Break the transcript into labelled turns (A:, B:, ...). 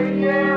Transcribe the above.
A: yeah.